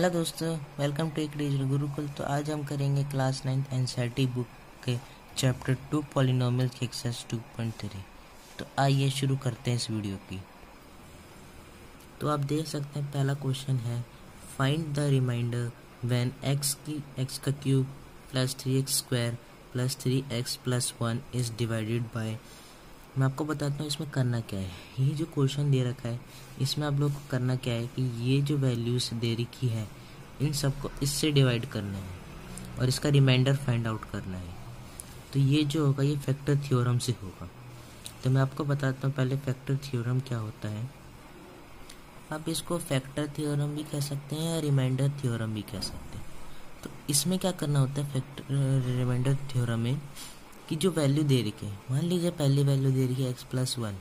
Hello दोस्तों welcome to एक digital Gurukul. तो आज हम करेंगे क्लास नाइन्थ एन बुक के चैप्टर टू पॉलिनोमियल की एक्सरसाइज टू पॉइंट थ्री तो आइए शुरू करते हैं इस वीडियो की। तो आप देख सकते हैं, पहला क्वेश्चन है find the remainder when x की एक्स का cube plus three x square plus three x plus one is divided by मैं आपको बताता हूँ इसमें करना क्या है। ये जो क्वेश्चन दे रखा है, इसमें आप लोग को करना क्या है कि ये जो वैल्यूज़ दे रखी है, इन सबको इससे डिवाइड करना है और इसका रिमाइंडर फाइंड आउट करना है। तो ये जो होगा, ये फैक्टर थ्योरम से होगा। तो मैं आपको बताता हूँ पहले फैक्टर थ्योरम क्या होता है। आप इसको फैक्टर थ्योरम भी कह सकते हैं या रिमाइंडर थ्योरम भी कह सकते हैं। तो इसमें क्या करना होता है फैक्टर रिमाइंडर थ्योरम में कि जो वैल्यू दे रखी है, मान लीजिए पहली वैल्यू दे रही है एक्स प्लस वन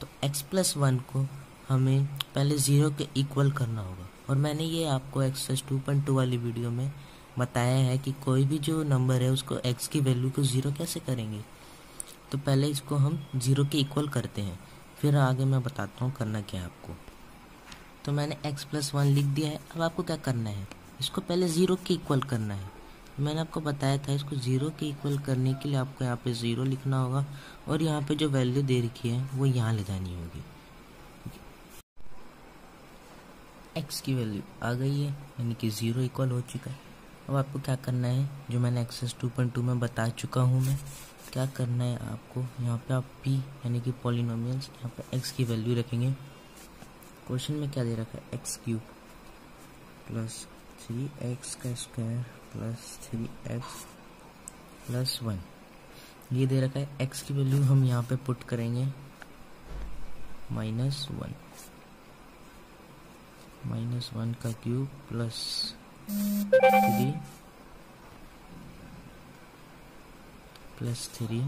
तो एक्स प्लस वन को हमें पहले ज़ीरो के इक्वल करना होगा। और मैंने ये आपको x exercise two point two वाली वीडियो में बताया है कि कोई भी जो नंबर है, उसको एक्स की वैल्यू को ज़ीरो कैसे करेंगे? तो पहले इसको हम ज़ीरो के इक्वल करते हैं। फिर आगे मैं बताता हूँ करना क्या है आपको। तो मैंने एक्स प्लस वन लिख दिया है। अब आपको क्या करना है? इसको पहले ज़ीरो के इक्वल करना है। मैंने आपको बताया था, इसको ज़ीरो के इक्वल करने के लिए आपको यहाँ पे ज़ीरो लिखना होगा और यहाँ पे जो वैल्यू दे रखी है, वो यहाँ ले जानी होगी। एक्स की वैल्यू आ गई है, यानी कि ज़ीरो इक्वल हो चुका है। अब आपको क्या करना है, जो मैंने एक्सेस टू पॉइंट टू में बता चुका हूँ मैं, क्या करना है आपको, यहाँ पे आप पी यानी कि पॉलिनोमियल्स यहाँ पे एक्स की वैल्यू रखेंगे। क्वेश्चन में क्या दे रखा है? X cube plus three x का square plus three x plus one. ये दे रखा है एक्स की वैल्यू हम यहाँ पे पुट करेंगे। Minus one. माइनस वन का cube plus three. Plus three.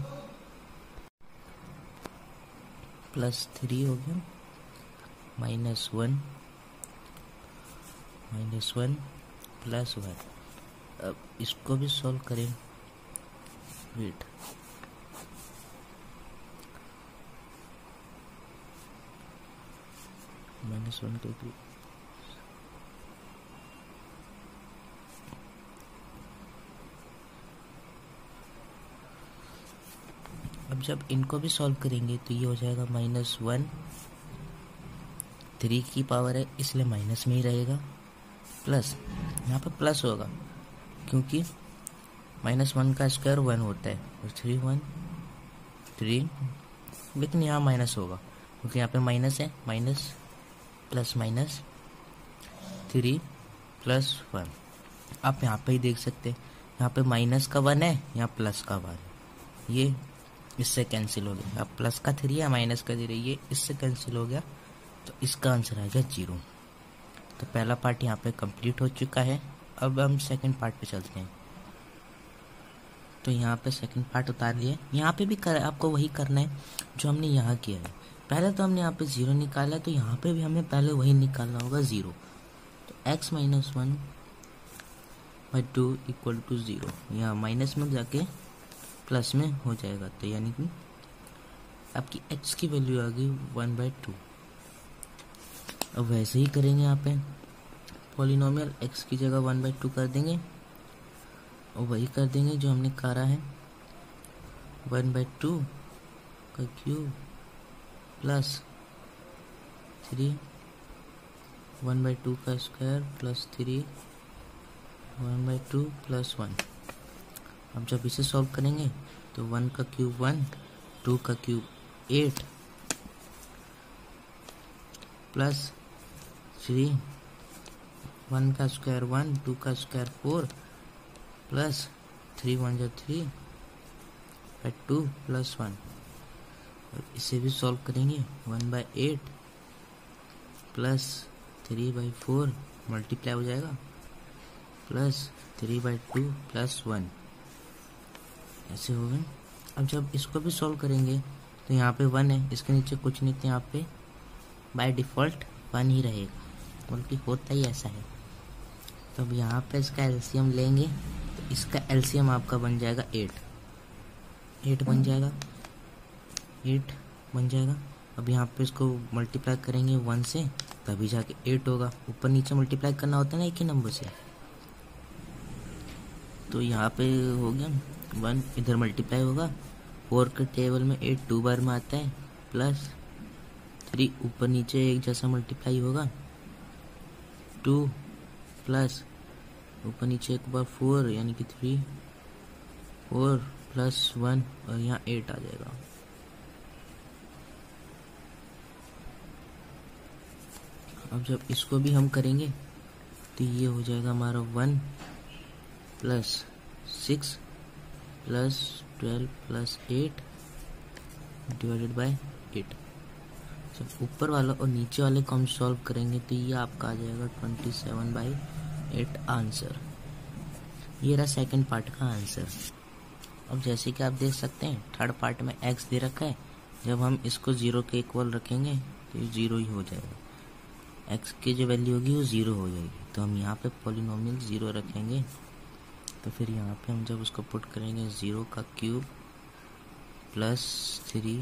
Plus three हो गया। Minus one. Minus one plus one. अब इसको भी सॉल्व करें। वेट माइनस वन का क्यूब अब जब इनको भी सॉल्व करेंगे तो ये हो जाएगा माइनस वन थ्री की पावर है, इसलिए माइनस में ही रहेगा। प्लस यहाँ पर प्लस होगा। क्योंकि माइनस वन का स्क्वायर वन होता है और थ्री वन थ्री लेकिन यहाँ माइनस होगा। क्योंकि यहाँ पे माइनस है minus plus minus three plus one आप यहाँ पे ही देख सकते हैं। यहाँ पे माइनस का वन है, यहाँ प्लस का वन ये इससे कैंसिल हो गया। अब प्लस का थ्री या माइनस का थ्री ये इससे कैंसिल हो गया तो इसका आंसर आ गया ज़ीरो तो पहला पार्ट यहाँ पे कंप्लीट हो चुका है। अब हम सेकंड पार्ट पे चलते हैं। तो यहाँ पे सेकंड पार्ट उतार लिया यहाँ पे भी कर, आपको वही करना है जो हमने यहाँ किया है। पहले तो हमने यहाँ पे ज़ीरो निकाला तो यहाँ पे भी हमें पहले वही निकालना होगा ज़ीरो तो x minus one by two equal to zero यहाँ माइनस में जाके प्लस में हो जाएगा तो यानी कि आपकी एक्स की वैल्यू आ गई वन बाई टू अब वैसे ही करेंगे यहाँ पे। पॉलिनोमियल एक्स की जगह वन बाई टू कर देंगे और वही कर देंगे जो हमने करा है। वन बाई टू का cube plus three one by two का square plus three one by two plus one अब जब इसे सॉल्व करेंगे तो वन का क्यूब वन टू का cube eight plus three one का स्क्वायर वन, टू का square four, plus three one जो three by two plus one और इसे भी सॉल्व करेंगे। One by eight plus three by four multiply हो जाएगा। Plus three by two plus one ऐसे हो गए। अब जब इसको भी सॉल्व करेंगे तो यहाँ पे वन है। इसके नीचे कुछ नहीं तो यहाँ पे बाय डिफ़ॉल्ट वन ही रहेगा। बल्कि होता ही ऐसा है। तो अब यहाँ पे इसका एलसीएम लेंगे तो इसका एलसीएम आपका बन जाएगा एट। एट बन जाएगा। एट बन जाएगा। अब यहाँ पे इसको मल्टीप्लाई करेंगे वन से, तभी जाके एट होगा। ऊपर नीचे मल्टीप्लाई करना होता है ना एक ही नंबर से। तो यहाँ पे हो गया वन, इधर मल्टीप्लाई होगा। फोर के टेबल में एट टू बार में आता है प्लस थ्री ऊपर नीचे एक जैसा मल्टीप्लाई होगा। टू प्लस ऊपर नीचे एक बार फोर यानी कि थ्री फोर प्लस वन और यहाँ एट आ जाएगा अब जब इसको भी हम करेंगे तो ये हो जाएगा हमारा one plus six plus twelve plus eight divided by eight जब ऊपर वाला और नीचे वाले को हम सॉल्व करेंगे तो ये आपका आ जाएगा twenty seven by eight answer ये रहा सेकंड पार्ट का आंसर अब जैसे कि आप देख सकते हैं थर्ड पार्ट में एक्स दे रखा है। जब हम इसको ज़ीरो के इक्वल रखेंगे तो ये ज़ीरो ही हो जाएगा। एक्स की जो वैल्यू होगी, वो ज़ीरो हो जाएगी। तो हम यहाँ पे पोलिनोमियल ज़ीरो रखेंगे। तो फिर यहाँ पे हम जब उसको पुट करेंगे ज़ीरो का क्यूब प्लस थ्री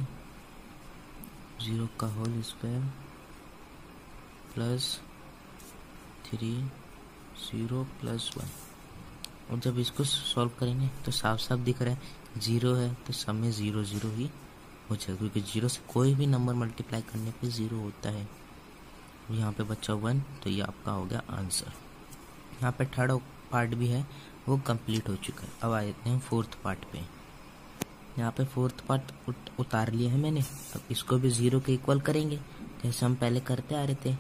ज़ीरो का whole square plus three zero plus one. और जब इसको सॉल्व करेंगे तो साफ़ साफ़ दिख रहा है ज़ीरो है तो सब में ज़ीरो ज़ीरो ही हो जाएगा क्योंकि ज़ीरो से कोई भी नंबर मल्टीप्लाई करने पे ज़ीरो होता है। यहाँ पे बच्चा वन तो ये आपका हो गया आंसर। यहाँ पे थर्ड पार्ट भी है वो कंप्लीट हो चुका है। अब आ जाते हैं फोर्थ पार्ट पे। यहाँ पे फोर्थ पार्ट उत, उतार लिया है मैंने अब इसको भी ज़ीरो के इक्वल करेंगे जैसे हम पहले करते आ रहे थे।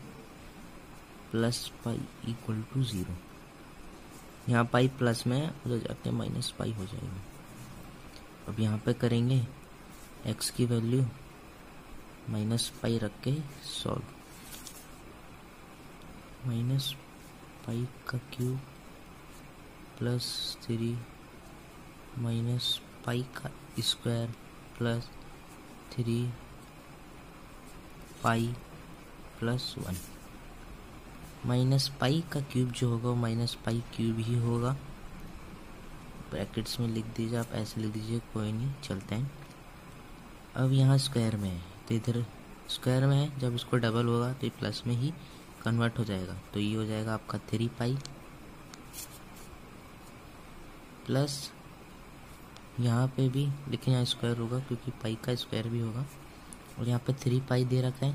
Plus pi equal to zero यहाँ पाई प्लस में उधर जाके माइनस पाई हो जाएगा। अब यहाँ पे करेंगे एक्स की वैल्यू माइनस पाई रख के सॉल्व माइनस पाई का cube plus three minus pi का square plus three pi plus one minus pi का क्यूब जो होगा वो माइनस पाई क्यूब ही होगा। ब्रैकेट्स में लिख दीजिए, आप ऐसे लिख दीजिए, कोई नहीं, चलते हैं। अब यहाँ स्क्वायर में है तो इधर स्क्वायर में है, जब इसको डबल होगा तो ये प्लस में ही कन्वर्ट हो जाएगा। तो ये हो जाएगा आपका थ्री पाई। प्लस यहाँ पे भी, लेकिन यहाँ स्क्वायर होगा, क्योंकि पाई का स्क्वायर भी होगा। और यहाँ पे थ्री पाई दे रखा है।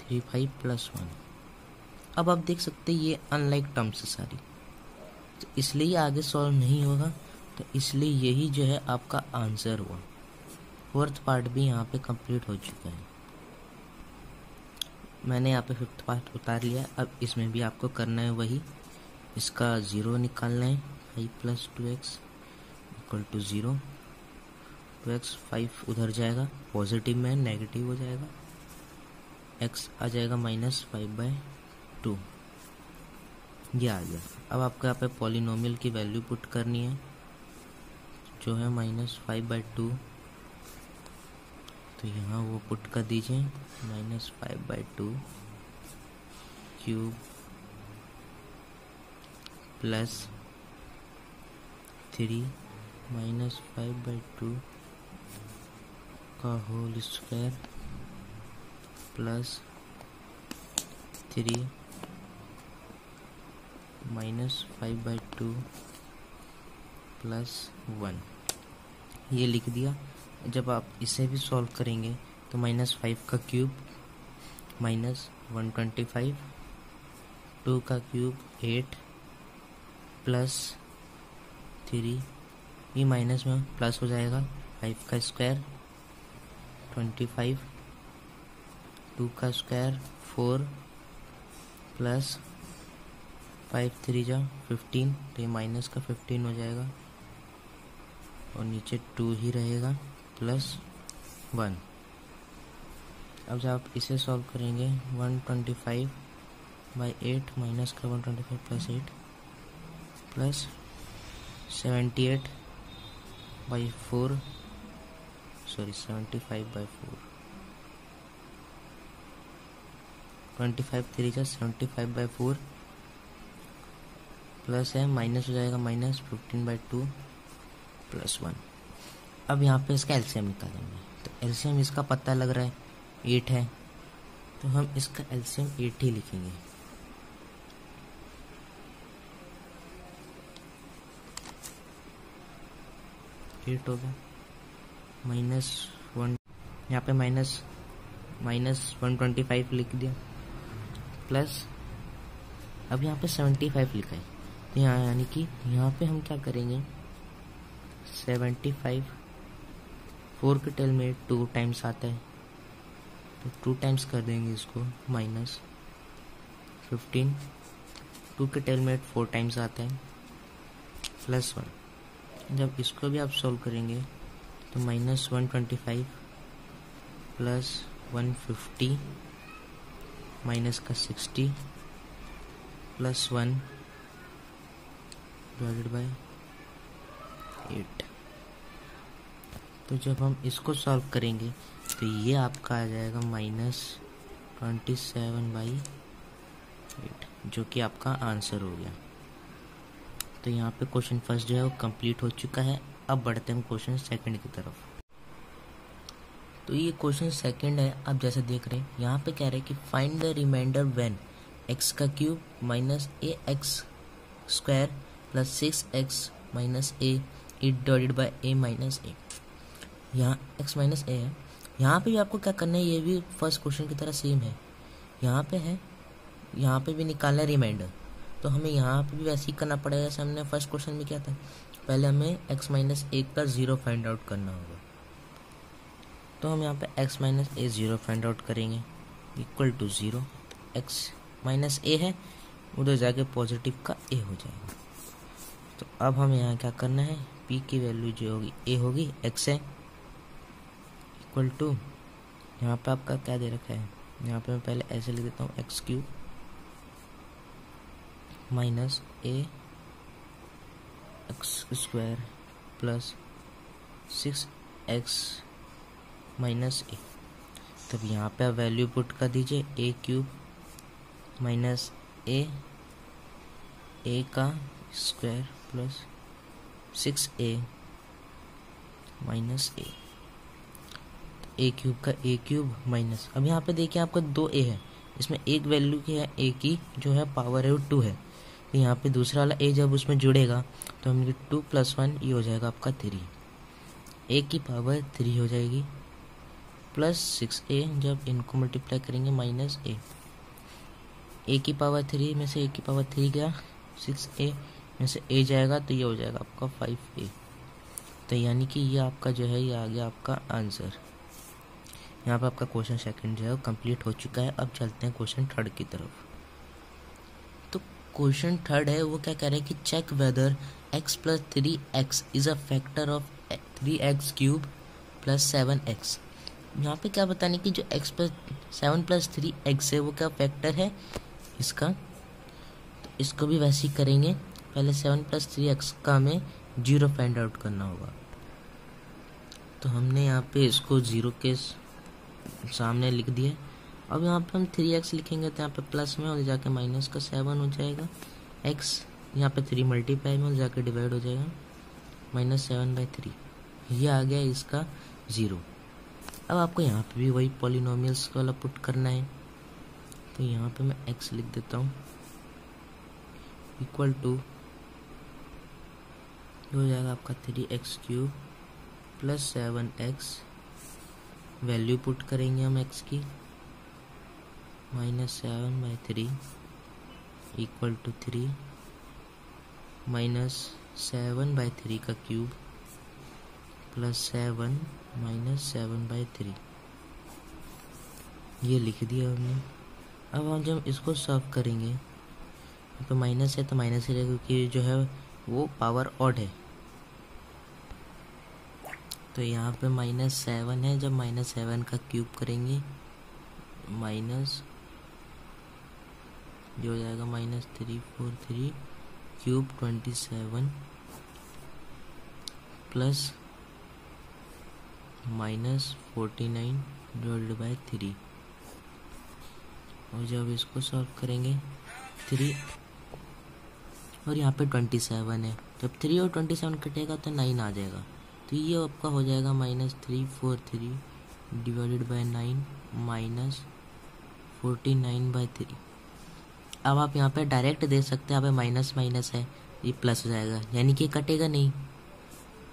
Three five plus one. अब आप देख सकते हैं, ये अनलाइक टर्म्स है सारी। तो इसलिए आगे सॉल्व नहीं होगा तो इसलिए यही जो है आपका आंसर हुआ। फोर्थ पार्ट भी यहाँ पे कंप्लीट हो चुका है। मैंने यहाँ पे फिफ्थ पार्ट उतार लिया, अब इसमें भी आपको करना है वही। इसका ज़ीरो निकालना है five plus two x equal to zero two x five उधर जाएगा पॉजिटिव में नेगेटिव हो जाएगा। एक्स आ जाएगा माइनस फाइव बाय टू ये आ गया अब आपको यहाँ पे पॉलिनोमियल की वैल्यू पुट करनी है, जो है माइनस फाइव बाई टू तो यहाँ वो पुट कर दीजिए minus five by two cube plus three minus five by two का whole square plus three minus five by two plus one ये लिख दिया। जब आप इसे भी सॉल्व करेंगे तो माइनस फाइव का cube minus one twenty five two का क्यूब एट प्लस थ्री ये माइनस में प्लस हो जाएगा। फाइव का स्क्वायर ट्वेंटी फाइव टू का square four plus five three जा फिफ्टीन तो ये माइनस का फिफ्टीन हो जाएगा। और नीचे टू ही रहेगा प्लस वन अब जब आप इसे सॉल्व करेंगे one twenty five by eight minus का one twenty five plus eight plus seventy eight by four sorry seventy five by four twenty five three जा seventy five by four plus है, minus हो जाएगा minus, fifteen by two plus one. अब यहाँ पे इसका एल्शियम निकालेंगे। तो एल्शियम इसका पता लग रहा है, एट है। तो हम इसका एल्सियम एट ही लिखेंगे। एट होगा माइनस वन, यहाँ पे minus minus one twenty five लिख दिया। प्लस, अब यहाँ पे सेवेंटी फाइव लिखा है। यहाँ, यानी कि यहाँ पे हम क्या करेंगे? सेवेंटी फाइव, फोर के टेल में टू टाइम्स आता है। तो टू टाइम्स कर देंगे इसको माइनस फिफ्टीन टू के टेल में फोर टाइम्स आता है प्लस वन जब इसको भी आप सॉल्व करेंगे तो minus one twenty five plus one fifty minus का sixty plus one divided by eight तो जब हम इसको सॉल्व करेंगे तो ये आपका आ जाएगा minus twenty seven by eight जो कि आपका आंसर हो गया। तो यहाँ पे क्वेश्चन फ़र्स्ट जो है, वो कंप्लीट हो चुका है। अब बढ़ते हैं क्वेश्चन सेकंड की तरफ़। तो ये क्वेश्चन सेकंड है, आप जैसे देख रहे हैं, यहाँ पे कह रहे हैं कि find the remainder when x का cube minus a x square plus six x minus a it divided by a minus a यहाँ एक्स माइनस ए है। यहाँ पे भी आपको क्या करना है, ये भी फ़र्स्ट क्वेश्चन की तरह सेम है। यहाँ पे है, यहाँ पे भी निकालना है रिमाइंडर तो हमें यहाँ पे भी वैसे ही करना पड़ेगा, जैसे हमने फ़र्स्ट क्वेश्चन में किया था। पहले हमें एक्स माइनस ए का ज़ीरो फाइंड आउट करना होगा। तो हम यहाँ पे x minus a zero find out करेंगे। Equal to zero x minus a है, उधर जाके पॉजिटिव का ए हो जाएगा। तो अब हमें यहाँ क्या करना है? पी की वैल्यू जो होगी ए होगी एक्स है इक्वल टू यहाँ पे आपका क्या दे रखा है? यहाँ पे मैं पहले ऐसे लिख देता हूँ x cube minus a x square plus six x minus a तब यहाँ पे आप वैल्यू पुट कर दीजिए ए क्यूब माइनस ए ए का square plus six a minus a a cube का ए क्यूब माइनस अब यहाँ पे देखिए आपका दो ए है। इसमें एक वैल्यू की है ए की जो है पावर है वो टू है। तो यहाँ पे दूसरा वाला ए जब उसमें जुड़ेगा तो हम टू प्लस वन ये हो जाएगा आपका थ्री ए की पावर थ्री हो जाएगी। प्लस सिक्स ए जब इनको मल्टीप्लाई करेंगे माइनस ए ए की पावर थ्री में से ए की पावर थ्री गया सिक्स ए में से ए जाएगा तो ये हो जाएगा आपका फाइव ए तो यानी कि ये आपका जो है, ये आ गया आपका आंसर यहाँ पर आपका क्वेश्चन सेकंड जो है, वो कंप्लीट हो चुका है। अब चलते हैं क्वेश्चन थर्ड की तरफ़। तो क्वेश्चन थर्ड है, वो क्या कह रहे हैं कि check whether x plus three x is a factor of three x cube plus seven x यहाँ पे क्या बताने की जो x plus seven plus three x है, वो क्या फैक्टर है? इसका तो इसको भी वैसे ही करेंगे। पहले सेवन प्लस थ्री एक्स का हमें ज़ीरो फाइंड आउट करना होगा। तो हमने यहाँ पे इसको ज़ीरो के सामने लिख दिया अब यहाँ पे हम थ्री एक्स लिखेंगे तो यहाँ पे प्लस में और जाके माइनस का सेवन हो जाएगा। एक्स यहाँ पे थ्री मल्टीप्लाई में और जाके डिवाइड हो जाएगा। माइनस सेवन बाई थ्री ये आ गया इसका ज़ीरो अब आपको यहाँ पे भी वही पॉलिनोमियल्स वाला पुट करना है। तो यहाँ पे मैं एक्स लिख देता हूँ। इक्वल टू हो जाएगा आपका three x cube plus seven x value put करेंगे हम एक्स की। Minus seven by three equal to three minus seven by three का cube plus seven minus seven by three ये लिख दिया हमने। अब हम जब इसको सॉल्व करेंगे तो माइनस है तो माइनस ही रहेगा, क्योंकि जो है वो पावर ऑड है। तो यहाँ पे माइनस सेवन है, जब माइनस सेवन का क्यूब करेंगे माइनस जो हो जाएगा minus three four three cube twenty seven plus minus forty nine divided by three और जब इसको सॉल्व करेंगे थ्री और यहाँ पे ट्वेंटी सेवन है। जब थ्री और ट्वेंटी सेवन कटेगा तो नाइन आ जाएगा। तो ये आपका हो जाएगा minus three four three divided by nine minus forty nine by three अब आप यहाँ पे डायरेक्ट दे सकते हैं, यहाँ पे माइनस माइनस है, ये प्लस हो जाएगा। यानी कि कटेगा नहीं।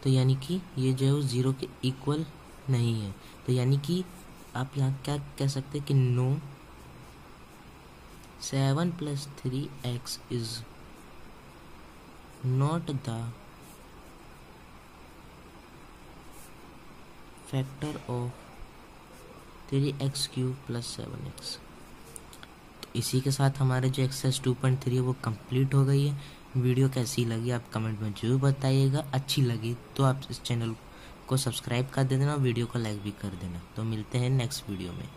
तो यानी कि ये जो है वो ज़ीरो के इक्वल नहीं है। तो यानी कि आप यहाँ क्या कह सकते हैं कि no seven plus three x is not the factor of three x cube plus seven x तो इसी के साथ हमारे जो एक्सएस टू पॉइंट थ्री है, वो कंप्लीट हो गई है। वीडियो कैसी लगी आप कमेंट में ज़रूर बताइएगा। अच्छी लगी तो आप इस चैनल को सब्सक्राइब कर देना और वीडियो को लाइक भी कर देना। तो मिलते हैं नेक्स्ट वीडियो में।